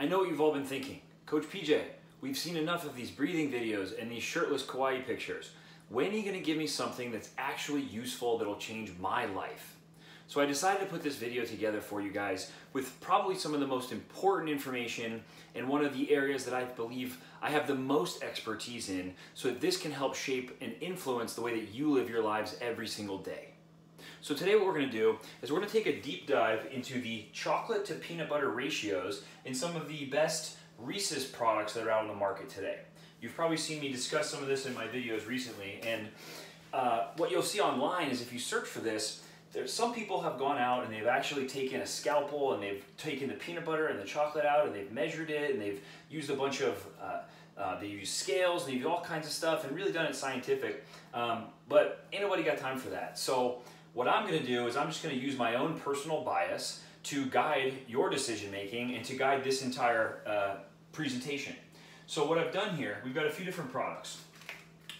I know what you've all been thinking. Coach PJ, we've seen enough of these breathing videos and these shirtless Hawaii pictures. When are you gonna give me something that's actually useful that'll change my life? So I decided to put this video together for you guys with probably some of the most important information and one of the areas that I believe I have the most expertise in so that this can help shape and influence the way that you live your lives every single day. So today what we're going to do is we're going to take a deep dive into the chocolate to peanut butter ratios in some of the best Reese's products that are out on the market today. You've probably seen me discuss some of this in my videos recently and uh, what you'll see online is if you search for this, there's some people have gone out and they've actually taken a scalpel and they've taken the peanut butter and the chocolate out and they've measured it and they've used a bunch of uh, uh, they use scales and they use all kinds of stuff and really done it scientific um, but ain't nobody got time for that so what I'm going to do is I'm just going to use my own personal bias to guide your decision making and to guide this entire uh, presentation. So what I've done here, we've got a few different products.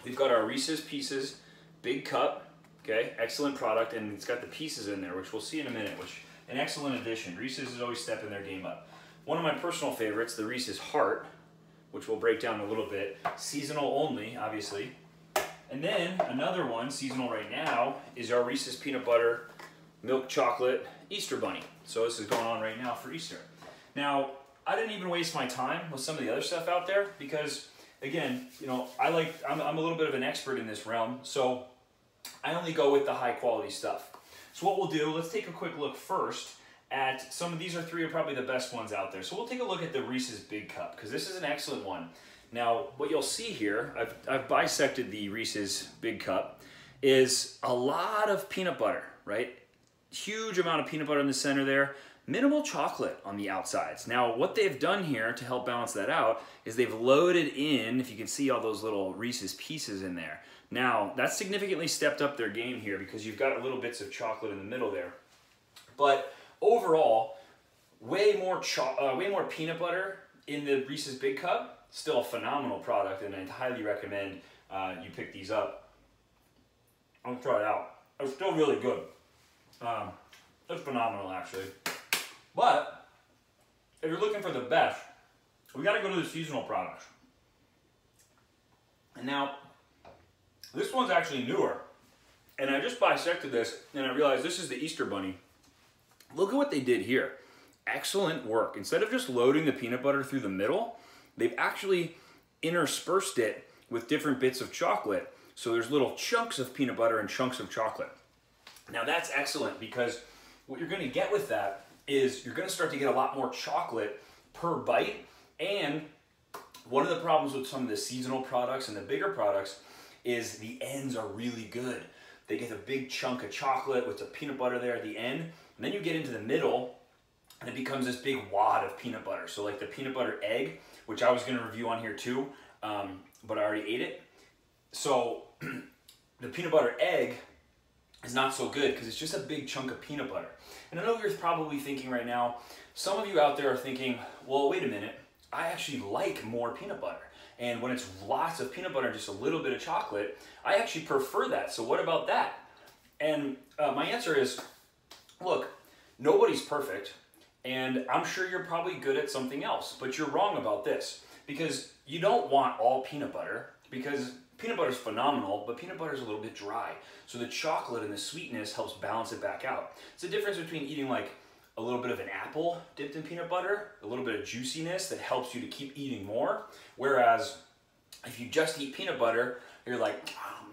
We've got our Reese's Pieces Big Cup, okay, excellent product, and it's got the pieces in there, which we'll see in a minute, which an excellent addition. Reese's is always stepping their game up. One of my personal favorites, the Reese's Heart, which we'll break down a little bit, seasonal only, obviously, and then another one, seasonal right now, is our Reese's Peanut Butter Milk Chocolate Easter Bunny. So this is going on right now for Easter. Now, I didn't even waste my time with some of the other stuff out there because, again, you know, I like, I'm, I'm a little bit of an expert in this realm, so I only go with the high quality stuff. So what we'll do, let's take a quick look first at some of these are three are probably the best ones out there. So we'll take a look at the Reese's Big Cup because this is an excellent one. Now, what you'll see here, I've, I've bisected the Reese's Big Cup, is a lot of peanut butter, right? Huge amount of peanut butter in the center there, minimal chocolate on the outsides. Now, what they've done here to help balance that out is they've loaded in, if you can see all those little Reese's pieces in there. Now, that's significantly stepped up their game here because you've got little bits of chocolate in the middle there. But overall, way more, uh, way more peanut butter in the Reese's Big Cup still a phenomenal product, and I'd highly recommend uh, you pick these up. I'll try it out. It's still really good. Um, it's phenomenal, actually. But if you're looking for the best, we got to go to the seasonal products. And now, this one's actually newer. And I just bisected this, and I realized this is the Easter Bunny. Look at what they did here. Excellent work. Instead of just loading the peanut butter through the middle, they've actually interspersed it with different bits of chocolate. So there's little chunks of peanut butter and chunks of chocolate. Now that's excellent because what you're gonna get with that is you're gonna start to get a lot more chocolate per bite. And one of the problems with some of the seasonal products and the bigger products is the ends are really good. They get a big chunk of chocolate with the peanut butter there at the end. And then you get into the middle and it becomes this big wad of peanut butter. So like the peanut butter egg, which I was gonna review on here too, um, but I already ate it. So the peanut butter egg is not so good because it's just a big chunk of peanut butter. And I know you're probably thinking right now, some of you out there are thinking, well, wait a minute, I actually like more peanut butter. And when it's lots of peanut butter just a little bit of chocolate, I actually prefer that. So what about that? And uh, my answer is, look, nobody's perfect. And I'm sure you're probably good at something else, but you're wrong about this because you don't want all peanut butter because peanut butter is phenomenal, but peanut butter is a little bit dry. So the chocolate and the sweetness helps balance it back out. It's the difference between eating like a little bit of an apple dipped in peanut butter, a little bit of juiciness that helps you to keep eating more. Whereas if you just eat peanut butter, you're like, ah,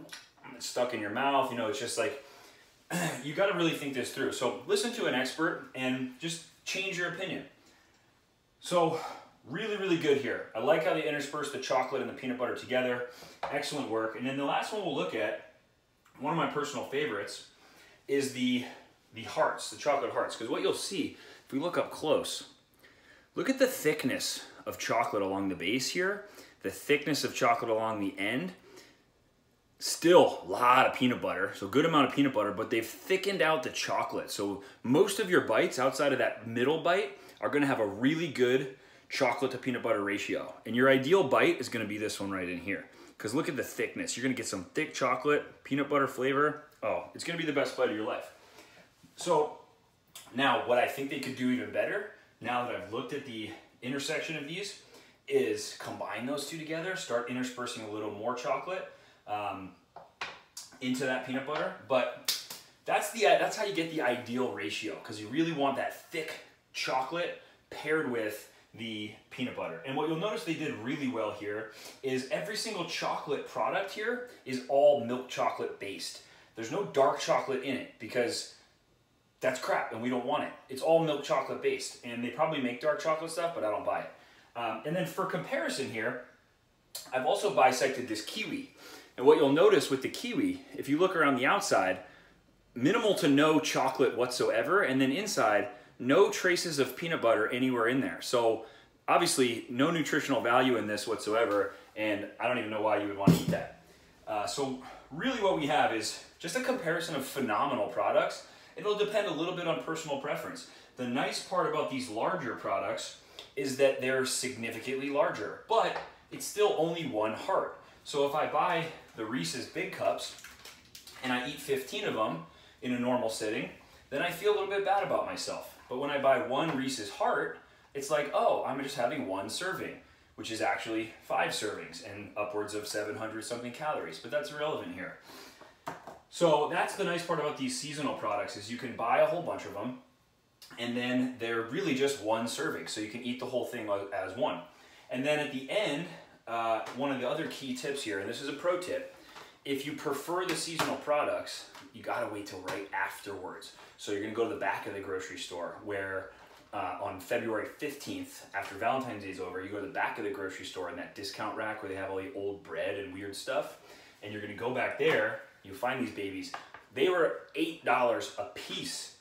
it's stuck in your mouth. You know, it's just like, you got to really think this through. So listen to an expert and just change your opinion. So really, really good here. I like how they intersperse the chocolate and the peanut butter together. Excellent work. And then the last one we'll look at, one of my personal favorites, is the, the hearts, the chocolate hearts. Because what you'll see, if we look up close, look at the thickness of chocolate along the base here, the thickness of chocolate along the end. Still a lot of peanut butter, so good amount of peanut butter, but they've thickened out the chocolate. So most of your bites outside of that middle bite are gonna have a really good chocolate to peanut butter ratio. And your ideal bite is gonna be this one right in here. Because look at the thickness. You're gonna get some thick chocolate, peanut butter flavor. Oh, it's gonna be the best bite of your life. So now what I think they could do even better now that I've looked at the intersection of these, is combine those two together, start interspersing a little more chocolate um, into that peanut butter. But that's the that's how you get the ideal ratio because you really want that thick chocolate paired with the peanut butter. And what you'll notice they did really well here is every single chocolate product here is all milk chocolate based. There's no dark chocolate in it because that's crap and we don't want it. It's all milk chocolate based and they probably make dark chocolate stuff, but I don't buy it. Um, and then for comparison here, I've also bisected this kiwi. And what you'll notice with the kiwi, if you look around the outside, minimal to no chocolate whatsoever, and then inside, no traces of peanut butter anywhere in there. So obviously no nutritional value in this whatsoever, and I don't even know why you would want to eat that. Uh, so really what we have is just a comparison of phenomenal products. It'll depend a little bit on personal preference. The nice part about these larger products is that they're significantly larger, but it's still only one heart. So if I buy the Reese's Big Cups and I eat 15 of them in a normal sitting, then I feel a little bit bad about myself. But when I buy one Reese's Heart, it's like, oh, I'm just having one serving, which is actually five servings and upwards of 700 something calories, but that's irrelevant here. So that's the nice part about these seasonal products is you can buy a whole bunch of them and then they're really just one serving. So you can eat the whole thing as one. And then at the end, uh, one of the other key tips here, and this is a pro tip, if you prefer the seasonal products, you gotta wait till right afterwards. So you're gonna go to the back of the grocery store where uh, on February 15th, after Valentine's Day is over, you go to the back of the grocery store in that discount rack where they have all the old bread and weird stuff. And you're gonna go back there, you find these babies. They were $8 a piece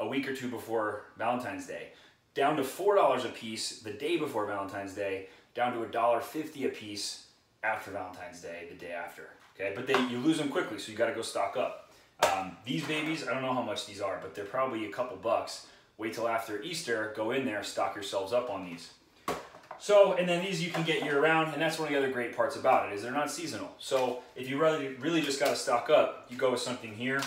a week or two before Valentine's Day, down to $4 a piece the day before Valentine's Day, down to a dollar fifty a piece after Valentine's Day, the day after. Okay, but they you lose them quickly, so you gotta go stock up. Um, these babies, I don't know how much these are, but they're probably a couple bucks. Wait till after Easter, go in there, stock yourselves up on these. So, and then these you can get year round, and that's one of the other great parts about it, is they're not seasonal. So if you really, really just gotta stock up, you go with something here.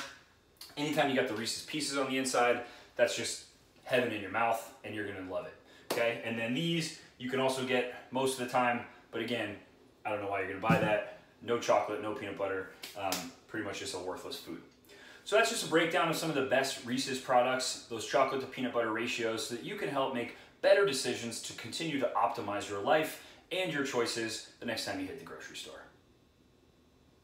Anytime you got the Reese's Pieces on the inside, that's just heaven in your mouth, and you're gonna love it, okay? And then these, you can also get most of the time, but again, I don't know why you're gonna buy that. No chocolate, no peanut butter, um, pretty much just a worthless food. So that's just a breakdown of some of the best Reese's products, those chocolate to peanut butter ratios, so that you can help make better decisions to continue to optimize your life and your choices the next time you hit the grocery store.